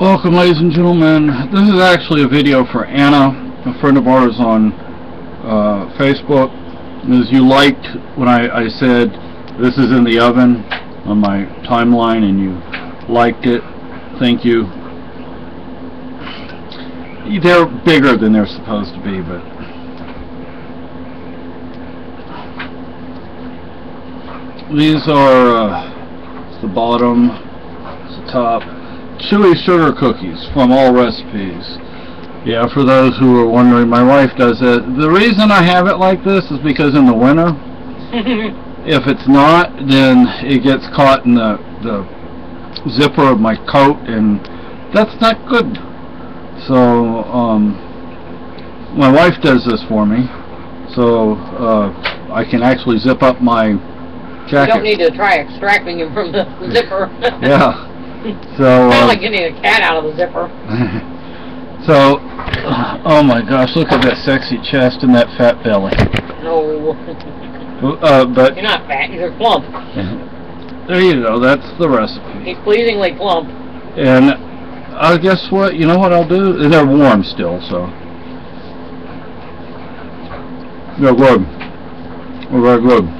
Welcome ladies and gentlemen. This is actually a video for Anna, a friend of ours on uh, Facebook. As you liked when I, I said this is in the oven on my timeline and you liked it, thank you. They're bigger than they're supposed to be, but these are uh, the bottom, the top chewy sugar cookies from all recipes. Yeah, for those who are wondering, my wife does it. The reason I have it like this is because in the winter, if it's not, then it gets caught in the, the zipper of my coat, and that's not good. So, um, my wife does this for me, so uh, I can actually zip up my jacket. You don't need to try extracting him from the zipper. yeah. So. Uh, like getting a cat out of the zipper. so, oh my gosh, look at that sexy chest and that fat belly. No, Uh, but you're not fat. You're plump. there you go. That's the recipe. He's pleasingly plump. And I guess what? You know what I'll do? They're warm still, so they're good. They're good.